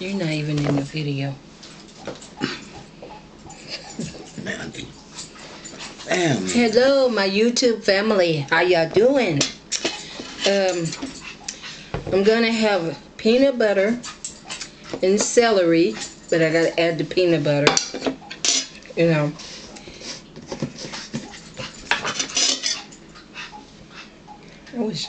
You're not even in the video. Damn. Hello, my YouTube family. How y'all doing? Um, I'm gonna have peanut butter and celery, but I gotta add the peanut butter. You know. I wish.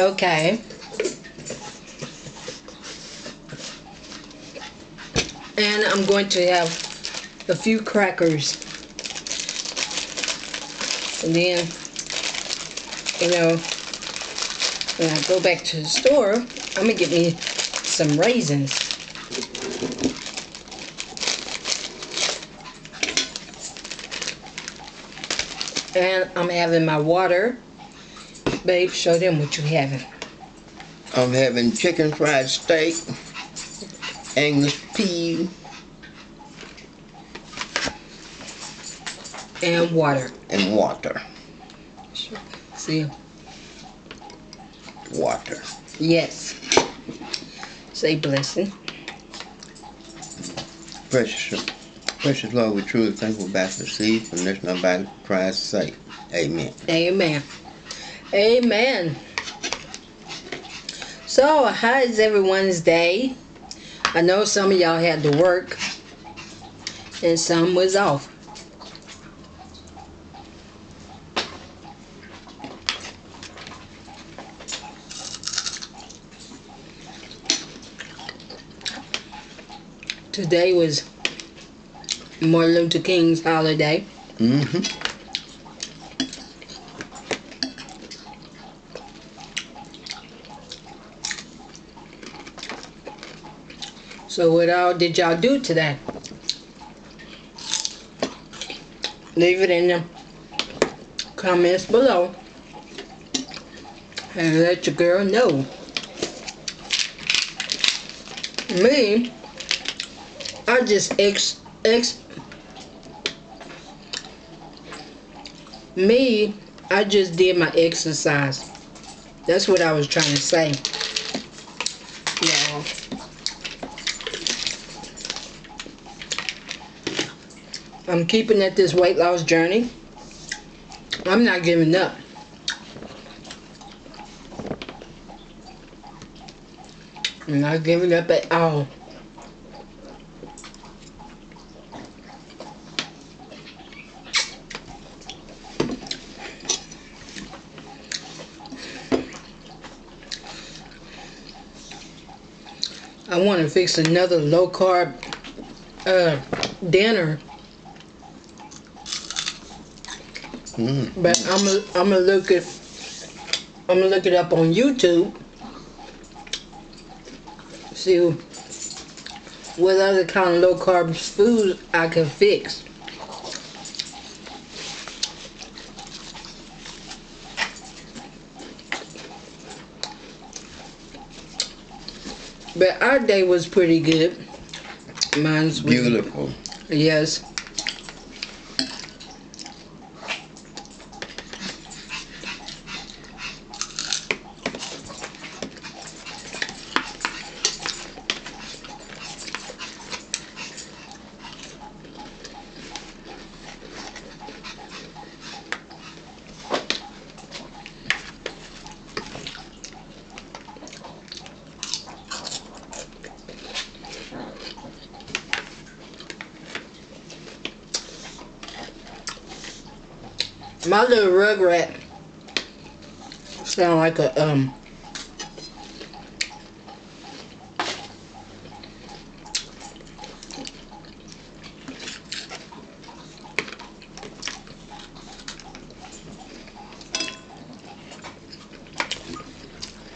Okay. And I'm going to have a few crackers. And then, you know, when I go back to the store, I'm going to get me some raisins. And I'm having my water. Babe, show them what you're having. I'm having chicken fried steak, English pea, And water. and water. Sure. See? Water. Yes. Say blessing. Precious, precious Lord, we truly thankful back to see from this by Christ's sake. Amen. Amen. Amen. So, how is everyone's day? I know some of y'all had to work and some was off. Today was Martin Luther King's holiday. Mm-hmm. So what all did y'all do today? Leave it in the comments below. And let your girl know. Me, I just ex ex me, I just did my exercise. That's what I was trying to say. Y'all. I'm keeping at this weight loss journey. I'm not giving up. I'm not giving up at all. I want to fix another low carb uh, dinner Mm. But I'm gonna I'm gonna look it I'm gonna look it up on YouTube. See what other kind of low carb foods I can fix. But our day was pretty good. Mine's was Beautiful. Yes. My little rugrat sound like a um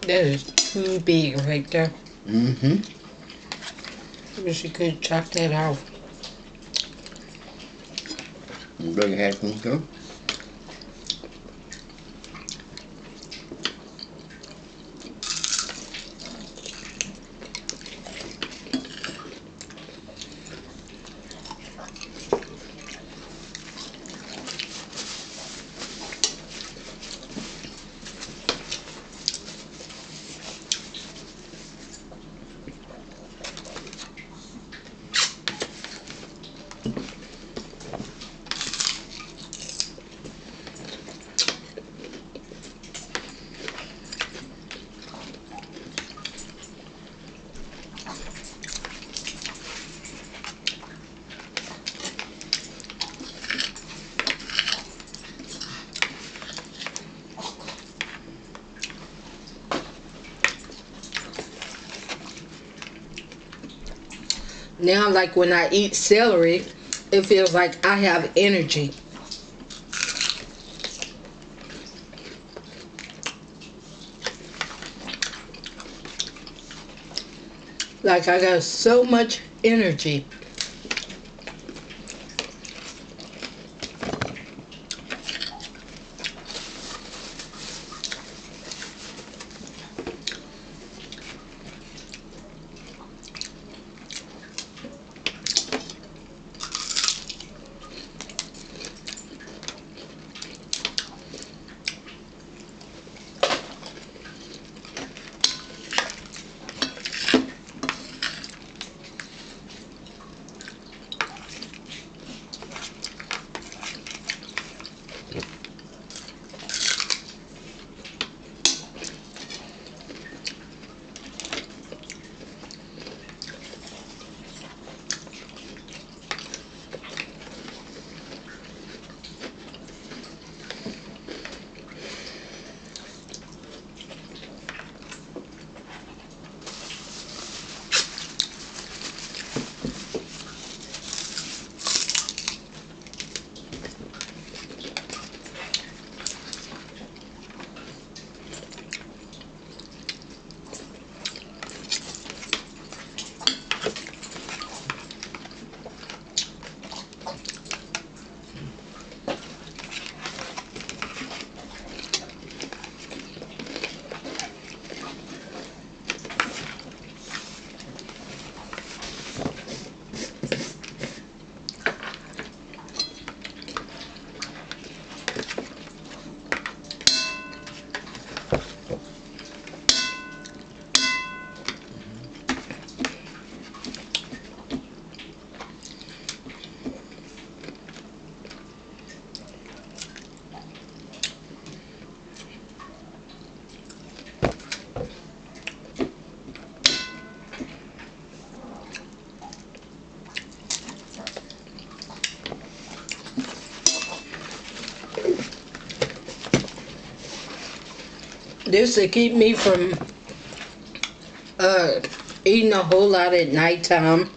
That is too big right there. Mm-hmm. Wish you could chop that off. Your head from go. Now like when I eat celery, it feels like I have energy. Like I got so much energy. This to keep me from uh, eating a whole lot at nighttime.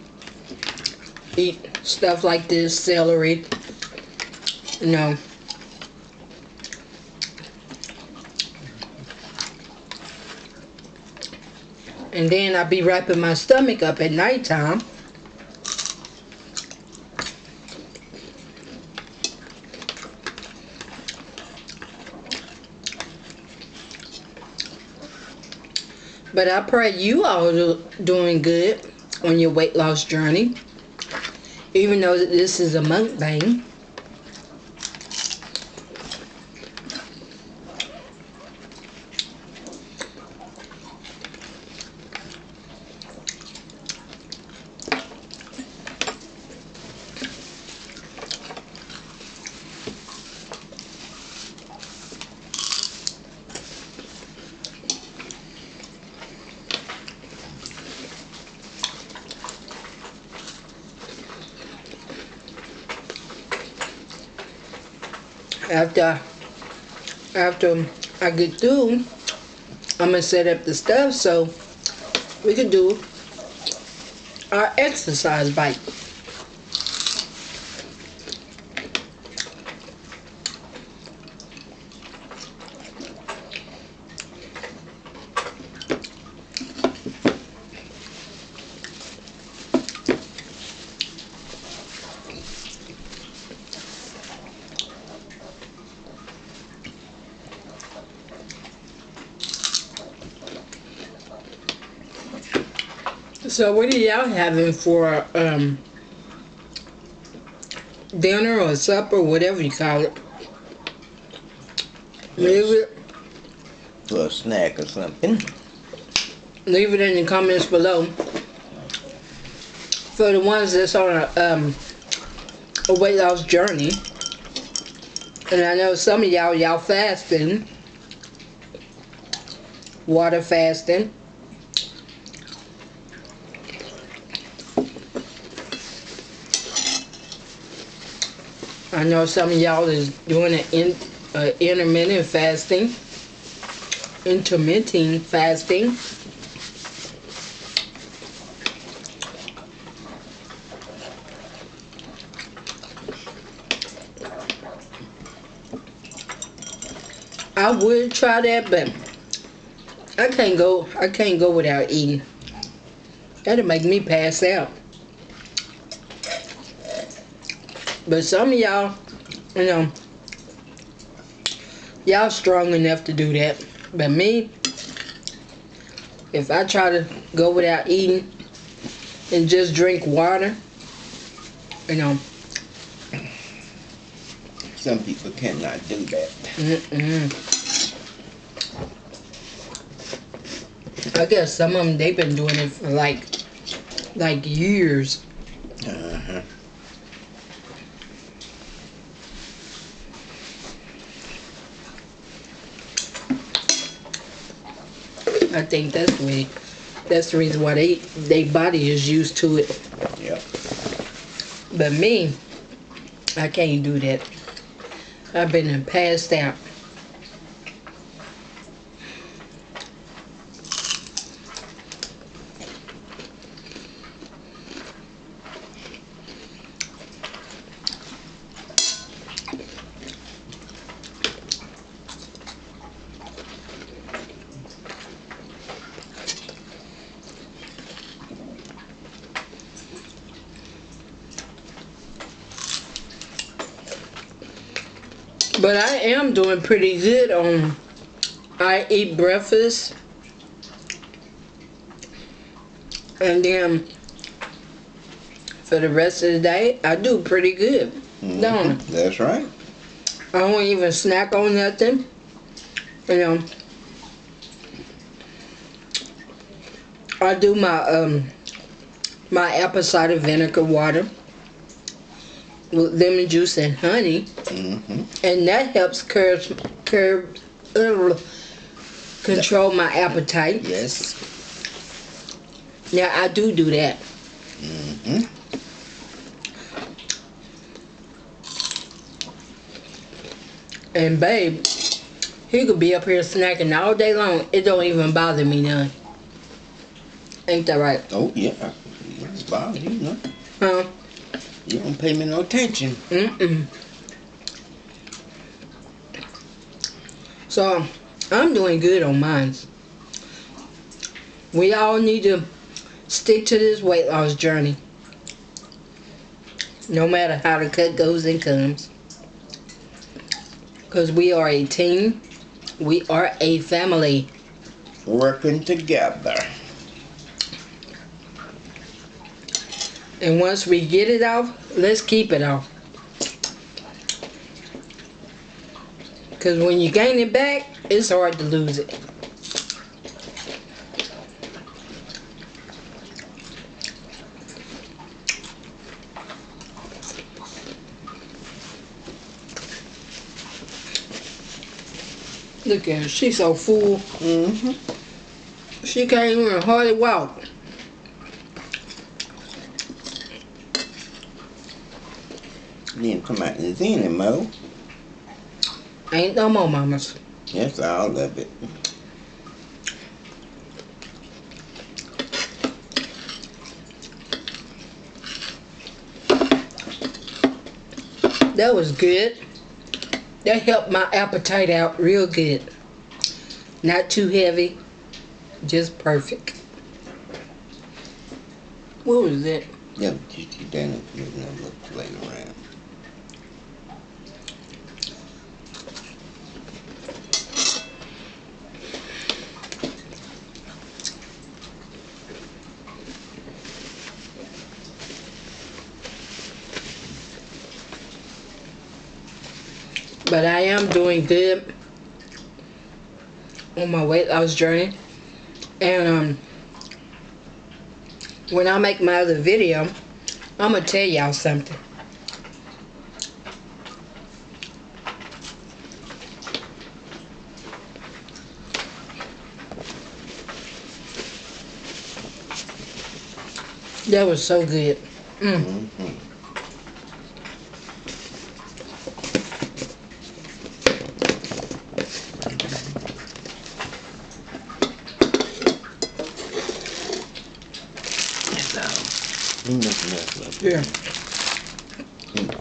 Eat stuff like this, celery. Know. And then I'll be wrapping my stomach up at nighttime. But I pray you all are doing good on your weight loss journey. Even though this is a mukbang. After after I get through, I'm gonna set up the stuff so we can do our exercise bike. So what are y'all having for um dinner or supper, whatever you call it? Leave it little snack or something. leave it in the comments below. For the ones that's on a um a weight loss journey. And I know some of y'all y'all fasting. Water fasting. I know some of y'all is doing an in, uh, intermittent fasting, intermittent fasting. I would try that, but I can't go. I can't go without eating. That'll make me pass out. But some of y'all, you know, y'all strong enough to do that. But me, if I try to go without eating and just drink water, you know, Some people cannot do that. Mm-mm. I guess some of them they've been doing it for like like years. Uh-huh. I think that's the way, that's the reason why they their body is used to it. Yep. But me, I can't do that. I've been passed out. But I am doing pretty good on I eat breakfast and then for the rest of the day I do pretty good. Mhm. Don't That's right. I don't even snack on nothing. You know. I do my um my apple cider vinegar water with lemon juice and honey Mm-hmm. and that helps curb curb uh, control my appetite. Yes. Now I do do that. Mm-hmm. And babe, he could be up here snacking all day long. It don't even bother me none. Ain't that right? Oh, yeah. It's bother you, know. Huh? You don't pay me no attention. Mm-mm. So, I'm doing good on mine. We all need to stick to this weight loss journey. No matter how the cut goes and comes. Because we are a team. We are a family. Working together. And once we get it off, let's keep it off. Because when you gain it back, it's hard to lose it. Look at her, she's so full. Mm-hmm. She can't even hardly walk. Then come out the zen Mo. Ain't no more mamas. That's all of it. That was good. That helped my appetite out real good. Not too heavy, just perfect. What was that? Yeah, you down and you never look laying around. But I am doing good on my weight loss journey. And um, when I make my other video, I'm gonna tell y'all something. That was so good. Mm. Mm-hmm. That's all. Ain't nothing else left. Yeah.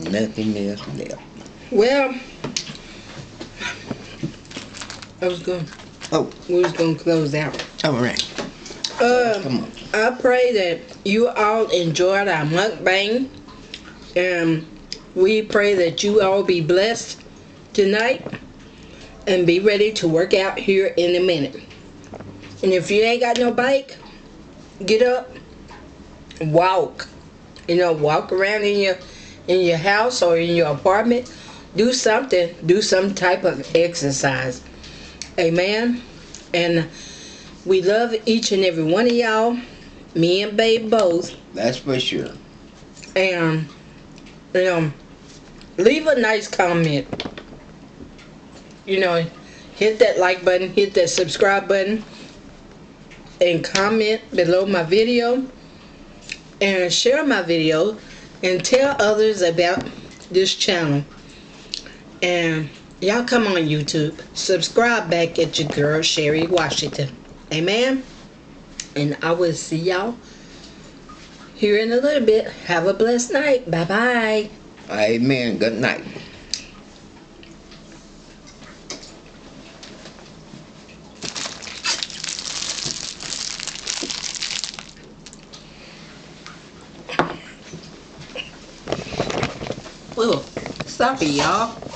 Nothing else left. Well, I was going. Oh. We was gonna close out. All right. Uh, Come on. I pray that you all enjoyed our mukbang. And we pray that you all be blessed tonight and be ready to work out here in a minute. And if you ain't got no bike, get up, walk. You know, walk around in your in your house or in your apartment. Do something. Do some type of exercise. Amen. And we love each and every one of y'all. Me and Babe both. That's for sure. And um, leave a nice comment. You know, hit that like button, hit that subscribe button, and comment below my video. And share my video and tell others about this channel. And y'all come on YouTube. Subscribe back at your girl Cherrie Washington. Amen. And I will see y'all here in a little bit. Have a blessed night. Bye bye. Amen. Good night. supper, y'all.